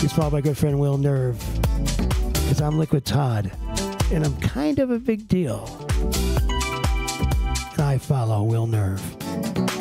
He's followed by good friend Willnirv. Because I'm Liquid Todd. And I'm kind of a big deal. And I follow Willnirv.